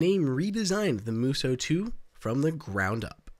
Naim redesigned the Muso 2 from the ground up.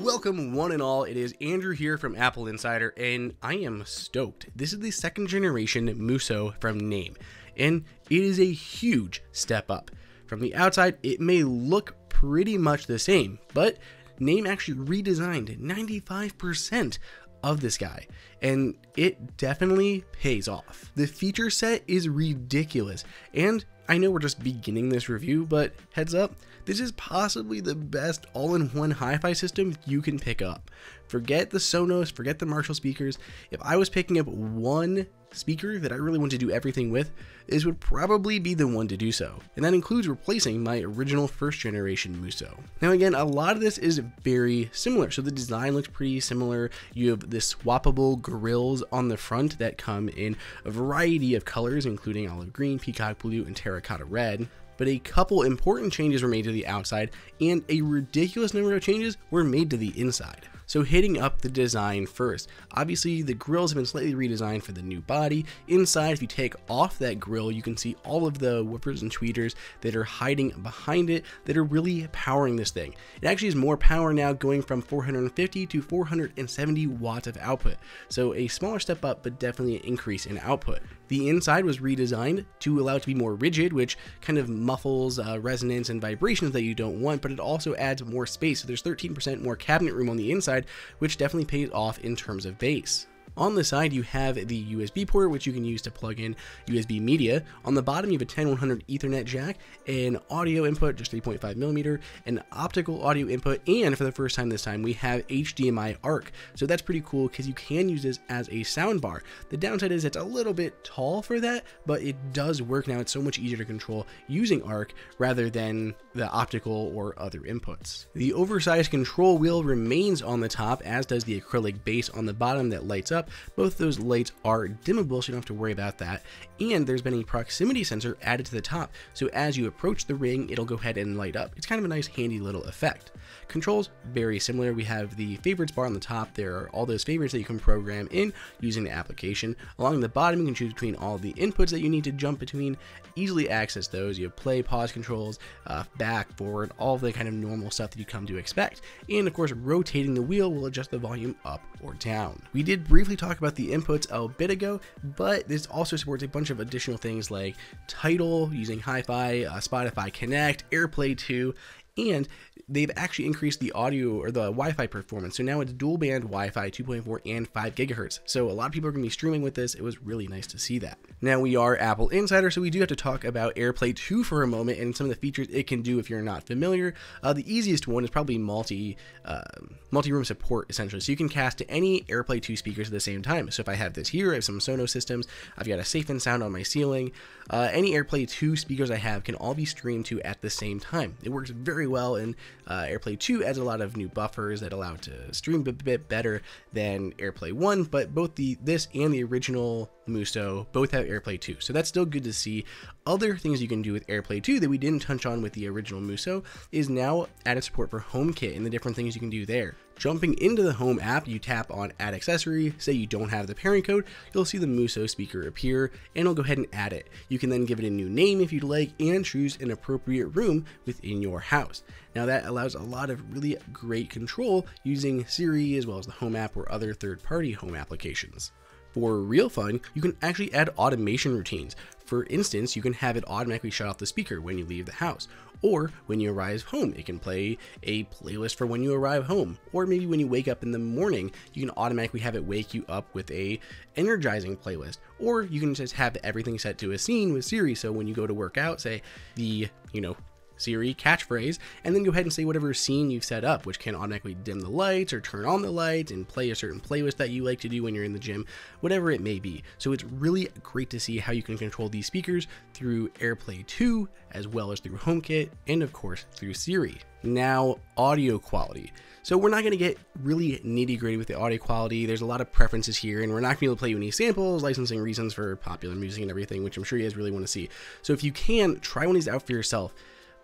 Welcome, one and all. It is Andrew here from Apple Insider, and I am stoked. This is the second generation Muso from Naim, and it is a huge step up. From the outside, it may look pretty much the same, but Naim actually redesigned 95% of this guy, and it definitely pays off. The feature set is ridiculous, and I know we're just beginning this review, but heads up, this is possibly the best all-in-one hi-fi system you can pick up. Forget the Sonos, forget the Marshall speakers. If I was picking up one speaker that I really want to do everything with, this would probably be the one to do so. And that includes replacing my original first generation Muso. Now again, a lot of this is very similar. So the design looks pretty similar. You have this swappable grills on the front that come in a variety of colors, including olive green, peacock blue, and terracotta red but a couple important changes were made to the outside, and a ridiculous number of changes were made to the inside. So hitting up the design first. Obviously the grills have been slightly redesigned for the new body. Inside, if you take off that grill, you can see all of the woofers and tweeters that are hiding behind it that are really powering this thing. It actually has more power now going from 450 to 470 watts of output. So a smaller step up, but definitely an increase in output. The inside was redesigned to allow it to be more rigid, which kind of muffles uh, resonance and vibrations that you don't want, but it also adds more space. So there's 13% more cabinet room on the inside, which definitely pays off in terms of bass. On the side, you have the USB port, which you can use to plug in USB media. On the bottom, you have a 10100 Ethernet jack, an audio input, just 3.5 millimeter, an optical audio input, and for the first time this time, we have HDMI ARC. So that's pretty cool because you can use this as a sound bar. The downside is it's a little bit tall for that, but it does work now. It's so much easier to control using ARC rather than the optical or other inputs. The oversized control wheel remains on the top, as does the acrylic base on the bottom that lights up both those lights are dimmable, so you don't have to worry about that. And there's been a proximity sensor added to the top, so as you approach the ring, it'll go ahead and light up. It's kind of a nice handy little effect. Controls, very similar. We have the favorites bar on the top. There are all those favorites that you can program in using the application. Along the bottom, you can choose between all the inputs that you need to jump between, easily access those. You have play, pause controls, uh, back, forward, all the kind of normal stuff that you come to expect. And of course, rotating the wheel will adjust the volume up or down. We did briefly talk about the inputs a bit ago, but this also supports a bunch of additional things like Tidal, using Hi-Fi, uh, Spotify Connect, AirPlay 2, and they've actually increased the audio or the Wi-Fi performance. So now it's dual band Wi-Fi 2.4 and 5 gigahertz. So a lot of people are going to be streaming with this. It was really nice to see that. Now we are Apple Insider, so we do have to talk about AirPlay 2 for a moment and some of the features it can do if you're not familiar. Uh, the easiest one is probably multi uh, multi-room support essentially. So you can cast to any AirPlay 2 speakers at the same time. So if I have this here, I have some Sonos systems, I've got a safe and sound on my ceiling. Uh, any AirPlay 2 speakers I have can all be streamed to at the same time. It works very well, and uh, AirPlay 2 adds a lot of new buffers that allow it to stream a bit better than AirPlay 1. But both the this and the original Muso both have AirPlay 2, so that's still good to see. Other things you can do with AirPlay 2 that we didn't touch on with the original Muso is now added support for HomeKit and the different things you can do there. Jumping into the Home app, you tap on Add Accessory, say you don't have the pairing code, you'll see the Muso speaker appear, and it'll go ahead and add it. You can then give it a new name if you'd like, and choose an appropriate room within your house. Now that allows a lot of really great control using Siri as well as the Home app or other third-party home applications. For real fun, you can actually add automation routines. For instance, you can have it automatically shut off the speaker when you leave the house, or when you arrive home, it can play a playlist for when you arrive home, or maybe when you wake up in the morning, you can automatically have it wake you up with a energizing playlist, or you can just have everything set to a scene with Siri, so when you go to work out, say the, you know, Siri catchphrase, and then go ahead and say whatever scene you've set up, which can automatically dim the lights or turn on the lights and play a certain playlist that you like to do when you're in the gym, whatever it may be. So it's really great to see how you can control these speakers through AirPlay 2, as well as through HomeKit, and of course through Siri. Now, audio quality. So we're not going to get really nitty gritty with the audio quality. There's a lot of preferences here, and we're not going to be able to play you any samples, licensing reasons for popular music and everything, which I'm sure you guys really want to see. So if you can, try one of these out for yourself.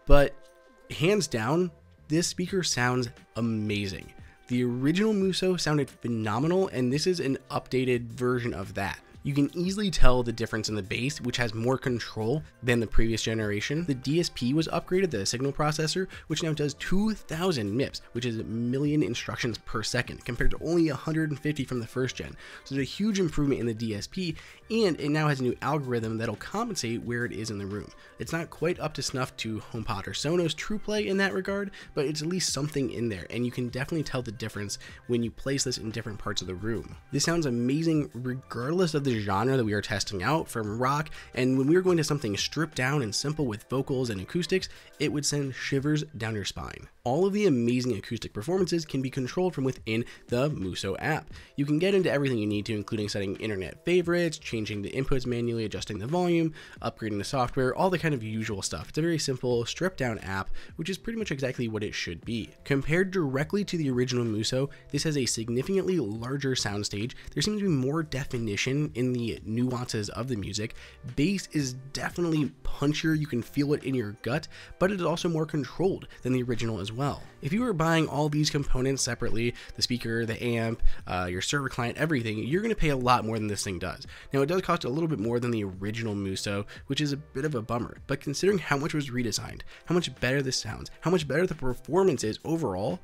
But hands down, this speaker sounds amazing. The original Muso sounded phenomenal, and this is an updated version of that. You can easily tell the difference in the bass, which has more control than the previous generation. The DSP was upgraded, the signal processor, which now does 2000 MIPS, which is a million instructions per second, compared to only 150 from the first gen. So there's a huge improvement in the DSP, and it now has a new algorithm that'll compensate where it is in the room. It's not quite up to snuff to HomePod or Sonos TruePlay in that regard, but it's at least something in there, and you can definitely tell the difference when you place this in different parts of the room. This sounds amazing regardless of the genre that we are testing out, from rock, and when we were going to something stripped down and simple with vocals and acoustics, it would send shivers down your spine. All of the amazing acoustic performances can be controlled from within the Muso app. You can get into everything you need to, including setting internet favorites, changing the inputs manually, adjusting the volume, upgrading the software, all the kind of usual stuff. It's a very simple, stripped down app, which is pretty much exactly what it should be. Compared directly to the original Muso, this has a significantly larger soundstage. There seems to be more definition in the nuances of the music. Bass is definitely punchier, you can feel it in your gut, but it is also more controlled than the original as well. If you were buying all these components separately, the speaker, the amp, uh, your server client, everything, you're going to pay a lot more than this thing does. Now, it does cost a little bit more than the original Muso, which is a bit of a bummer, but considering how much was redesigned, how much better this sounds, how much better the performance is overall,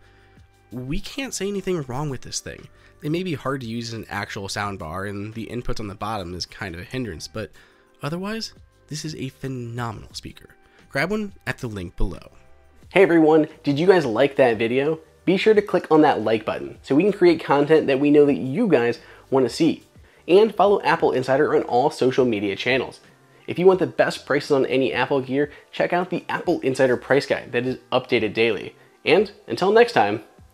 we can't say anything wrong with this thing. It may be hard to use as an actual soundbar, and the inputs on the bottom is kind of a hindrance, but otherwise, this is a phenomenal speaker. Grab one at the link below. Hey everyone, did you guys like that video? Be sure to click on that like button so we can create content that we know that you guys want to see. And follow Apple Insider on all social media channels. If you want the best prices on any Apple gear, check out the Apple Insider Price Guide that is updated daily. And until next time,